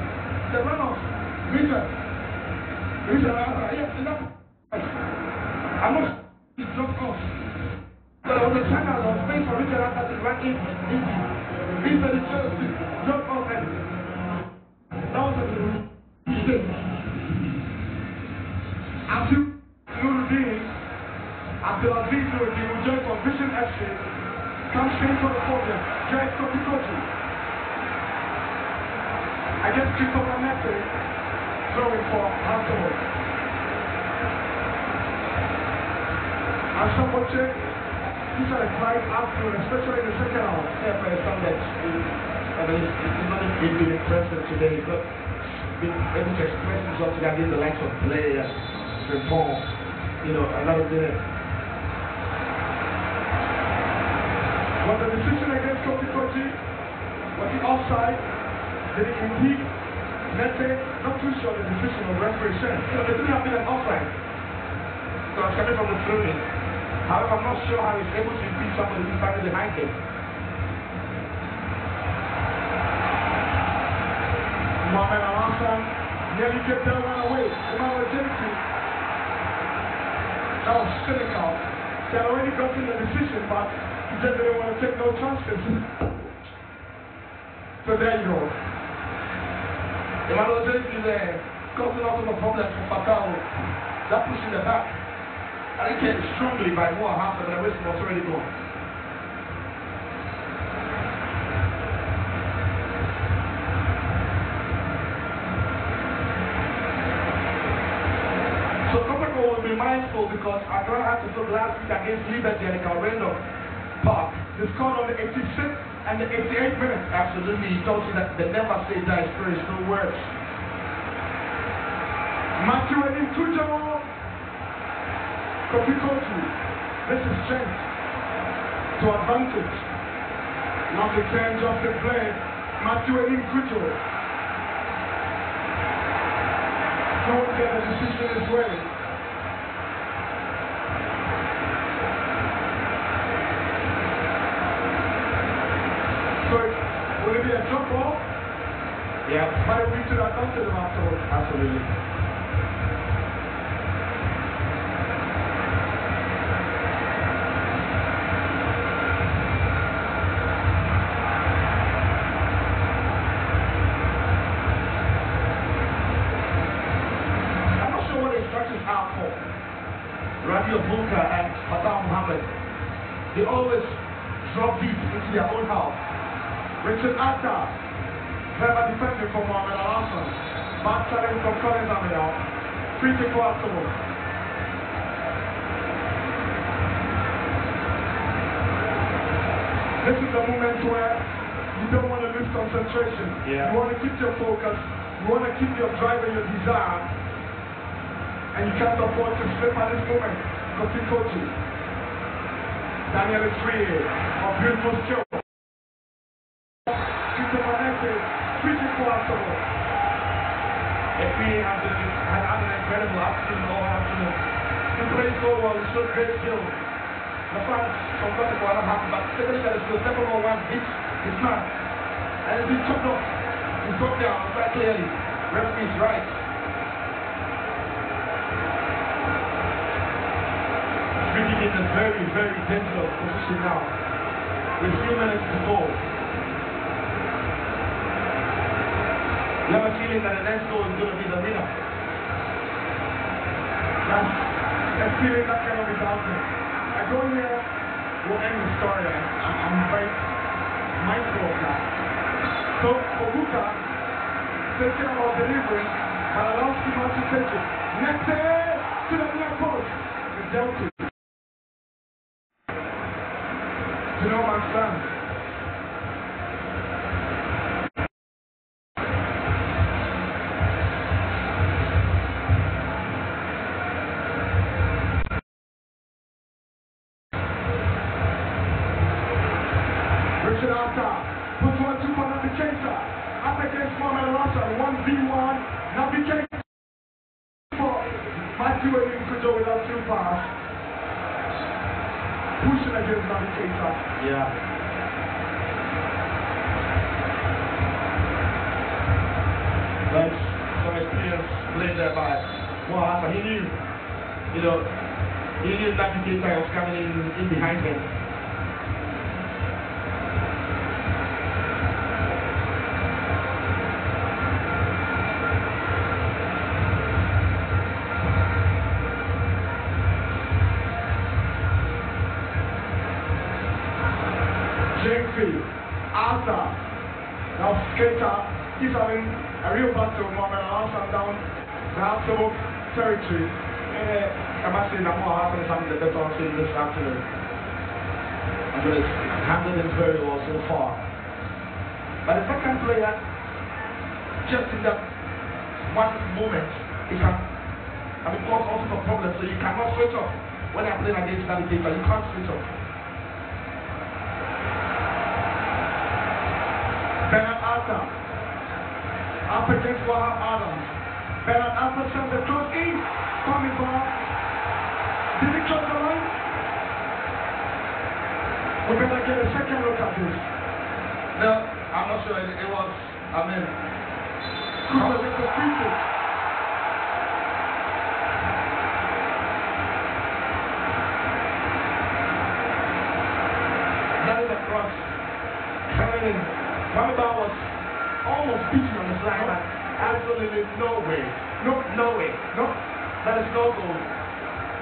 the run of Richard. Richard uh, uh, Arthur. Yes, enough. I must dropped off. But was a channel of space for Richard Arthur to run in. Into the church to drop off and that was a mistake. Abdul Nuruddin, Abdulaziz Nuruddin will join for Vision FC, comes in for the podium, Jared Kofi Kordzi. Against Christopher Nettey, throwing for. And someone check, these are the quiet especially in the second half. Yeah, for a song that I mean, it's, it's not been been impressive today. He's not been able to express himself today against the likes of Blair, Repon, you know, a lot of the Was the decision against Kofi Kordzi? Was he offside? Did he impede? Nettey? Not too sure the decision of referee Shen. So there could have been an offside. So I'm coming from the throw-in. However, I'm not sure how he's able to beat somebody who's standing behind him. Mohamed Al-Hassan nearly kept that one away. Emmanuel Jensen. That was cynical. He had already gotten the decision, but he just didn't want to take no chances. So there you go. James is uh, causing all sorts of problems for Falcao. That push in the back. I uh, strongly by more half and the rest was already gone. So Copaco will be mindful because Accra had to look last week against Liberty at the Carl Reindorf Park. They scored on the 86th and the 88th minute. Absolutely, he told you that the never say die spirit still works. Matthew Cudjoe. Kofi Kotu. This is strength to advantage. Not the turn just the play. Matthew Cudjoe. Don't get the decision his way. It be a drop ball? Yeah, Might we to advantage them afterwards. absolutely. I'm not sure what the instructions are for. Radio Bunka and Fatawu Mohammed. They always drop deep into their own house. Richard Atta, clever defending from Mohamed Al-Hassan. From Collins Amidal. Free kick for afterwards. This is the moment where you don't want to lose concentration. Yeah. You want to keep your focus. You want to keep your drive and your desire. And you can't afford to slip at this moment. Kofi Kordzi. Daniel is free. A beautiful skill. Has, been, has had an incredible afternoon all afternoon. He plays so well, he showed great skill. The fans forgot about what happened, but second shot is still second on one hits his man. And it's been chopped off. He's got down quite clearly. Referee is right. Speaking in a very, very dangerous position now. With few minutes to go. A feeling that the next goal is going to be the winner. A feeling that cannot be doubted. I go here, will end the story, and I'm, very mindful of that. So, Obuka, thinking about delivering, but allows Kima to take it. Nettey to the near post. It's dealt with. You know my son. Team this afternoon. And it's handled him very well so far. But the second player, just in that one moment, he can I mean cause all sorts of problems, so you cannot switch off. When I'm playing against Navigator, you can't switch off. Bernard Arthur. Up against Wahab Adams. Bernard Arthur sends the cross in. Coming back. A second look at this. No, I'm not sure. It, it was, I mean, a free kick. that is a cross. Coming in. Kwame was almost beaten on his line, absolutely no way. No, no way. No, that is no goal.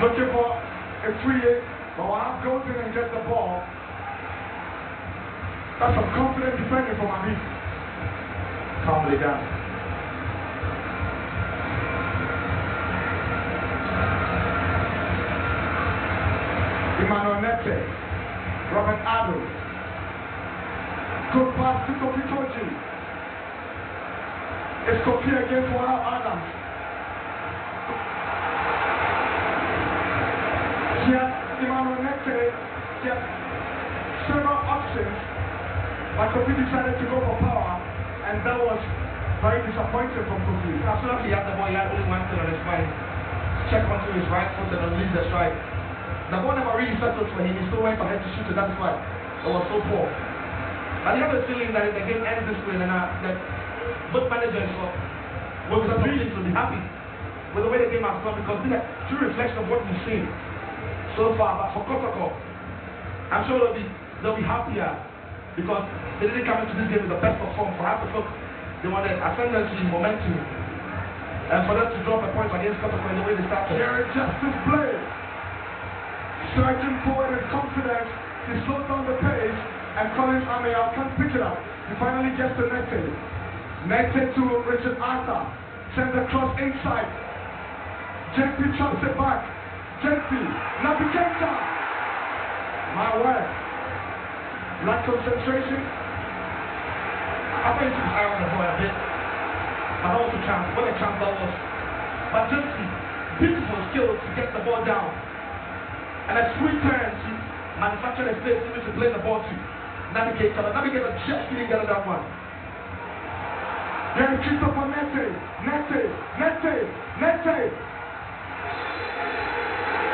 Looking for a but Wahab goes in and gets the ball. That's some confident defending from Abi. Calmly down. Emmanuel Nettey, Robert Ado. Good pass to Kofi Kordzi. It's Kofi against Wahab Adams. She had She had several options, but Kofi decided to go for power, and that was very disappointing from Kofi. As soon as he had the ball, he had only one thing on his mind. Check onto his right foot and unleash the strike. The ball never really settled for him. He still went ahead to shoot it. That's why it was so poor. But have a feeling that if the game ends this way, then uh, that both managers will, will be happy with the way the game has gone because is a true reflection of what we've seen so far. But for Kotoko, I'm sure they'll be they'll be happier because they didn't come into this game with the best form. Perhaps look, they wanted ascendancy, momentum, and for them to drop a point against Kotoko in the way they started. Here is Justice Blay. Striking forward with confidence, he slows down the pace, and Collins Amiel can't pick it up. He finally gets to Nettey. Nettey to Richard Arthur. Sends the cross inside. Jenkby chops it back. Jenkby. Naby Keita. My word. Lack concentration. I his on the ball a bit. But also chance. What a chance that was. But just beautiful skill to get the ball down. And at three turns, he manufactured a space in which to play the ball to. Navigator. Navigator just didn't get that one. Then Christopher Nettey. Nettey. Nettey. Nettey.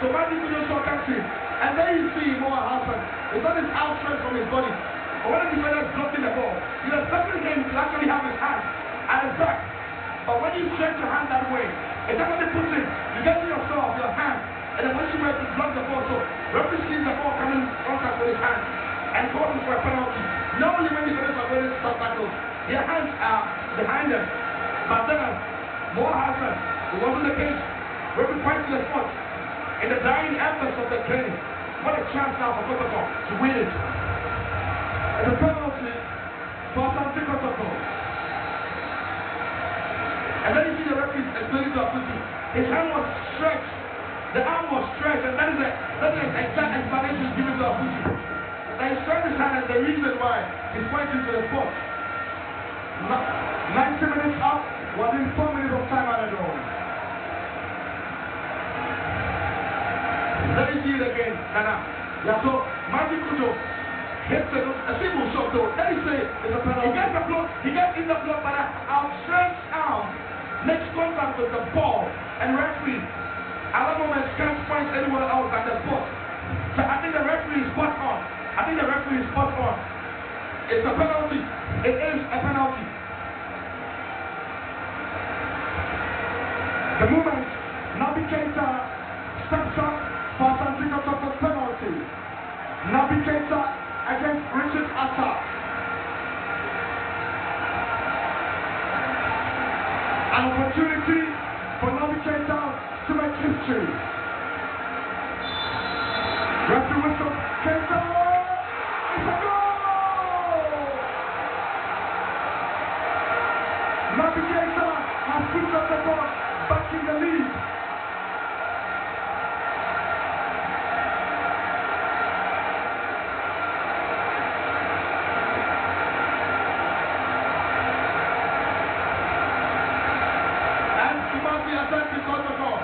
So Matthew Williams saw catching. And then you see more happen. It's not his outstretched from his body. But when the defender is blocking the ball, you expecting him to actually have his hand at his back. But when you stretch your hand that way, it actually puts it, you get to yourself, your hand, and then once you went to block the ball, so referee sees the ball coming in contact with his hand and calls for a penalty. Normally when defenders are to stop tackles, their hands are behind them. But then, uh, more happen. It wasn't the case. Referee points to the spot. In the dying efforts of the training, what a chance now for Kotoko to win it. It's a penalty for Asante Kotoko. And then you see the referee explaining to Akuti. His hand was stretched. The arm was stretched, and that is a that is an exact explanation given to Akuti. That he stretched his hand and the reason why he's pointing to the spot. 90 minutes up, within 4 minutes of time added on. Let me see it again, Nana. Yeah, so Magic Kuto hits a, a simple shot though. Let me say it's a penalty. He gets the block, he gets in the block, but outstretched arm makes contact with the ball and referee. At that moment, can't point anywhere else than the spot. So I think the referee is spot on. I think the referee is spot on. It's a penalty. It is a penalty. The moment Naby Keita steps up for Santika Toko's penalty. Naby Keita against Richard Atta. An opportunity for Naby Keita to make history. Referee whistle. Keita! It's a goal! Naby Keita has put up the ball back in the lead. And Timothy has said because of God,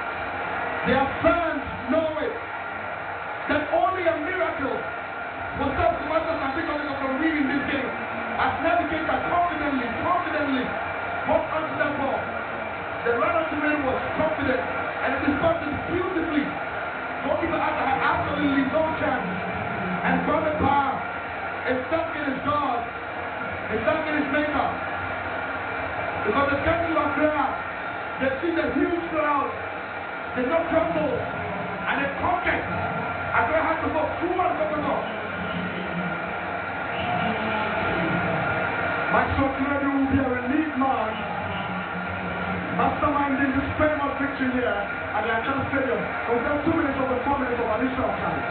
their fans know it. That only a miracle will stop Timothy Santikos from winning this game. As Navigator confidently, confidently walked onto that ball. The runner to win was confident and it dispatched it beautifully. Goalkeeper Atta had absolutely no chance. And Kwame Power is stuck in his God. Is stuck in his maker. Because the country of Accra, they see the huge crowd. They not crumble. And they conquered. Accra had to go through and go Mike Sotinadu will be a relief man masterminding this famous victory here at the Accra Stadium. We've got two minutes of the four minutes of additional time.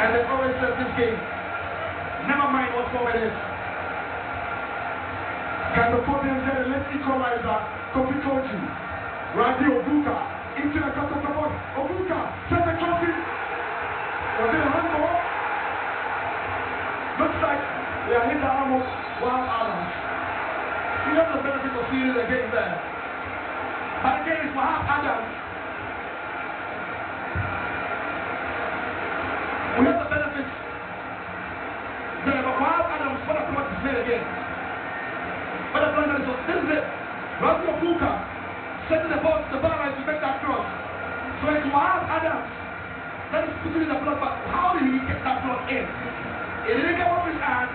And they always said this game, never mind what four minutes. Can the podium get Koji, Radi Obuka, into the of the box. Obuka, set the crossing. Was it a handball? Looks like they are hit the arm of Adams. We have the benefit of seeing it again there. Again, it's Adams. We have the benefit there, but Adams, what is made again. Point is This is it. Setting the ball to the bar line to make that cross. So it's Wahab Adams that is putting in the block, but how did he get that block in? It didn't come off his hand.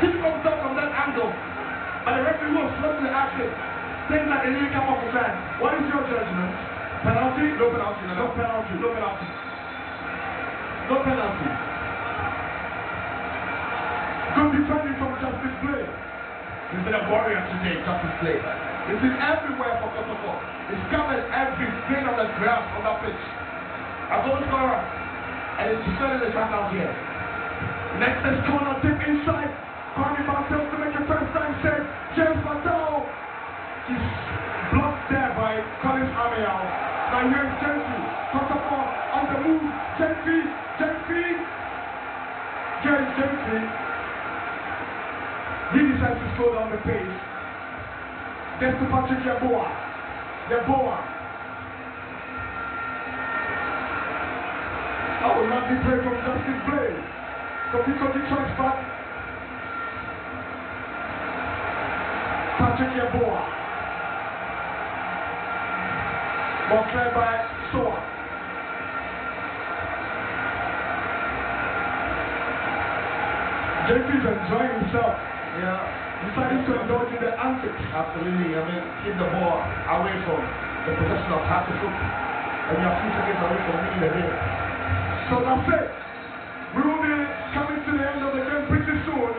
Didn't come down from that angle. But the referee was to the action. Saying that it didn't come off his hand. What is your judgment? Penalty? No penalty. No penalty. No penalty. No penalty. Good defending from Justice Blay. He's been a warrior today, Justice Blay. It's been everywhere for Kotoko. It's covered every grain of the grass on that pitch. I told Cora, and it's defending the shot out here. Next is corner tip inside. Kwame Bartel to make a first time save. James Matao. He's blocked there by Collins Amiel. Now here's Jensi. Kotoko on the move. Jensi. Jensi. James Jensi. He decides to slow down the pace. Gets to Patrick Yeboah. Yeboah. Oh, lovely play from Justin Play. Kofi Kofi tracks back. Patrick. Ball cleared by Soa. JP's enjoying himself. Yeah, Deciding to indulge in the antics. absolutely. I mean, keep the ball away from the possession of Hattifoot. And you have two seconds away from winning the game. So that's it. We will be coming to the end of the game pretty soon.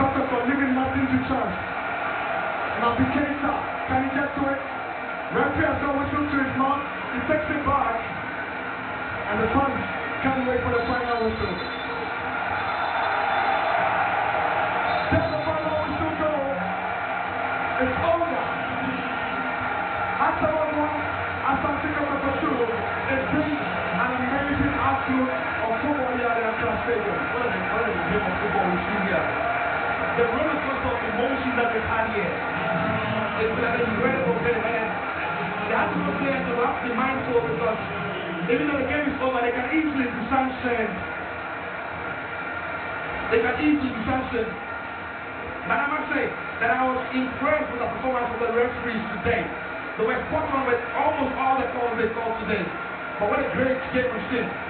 Kotoko leaving nothing to chance. Naby Keita, can he get to it? Referee has no whistle to his mouth. He takes it back. And the fans can't wait for the final whistle. Stadium. What. The. It's been incredible the players mindful because even though the game is over, they can easily be sanctioned. They can easily. But I must say that I was impressed with the performance of the referees today. They were spot on with almost all the calls they called today. But what a great game we've.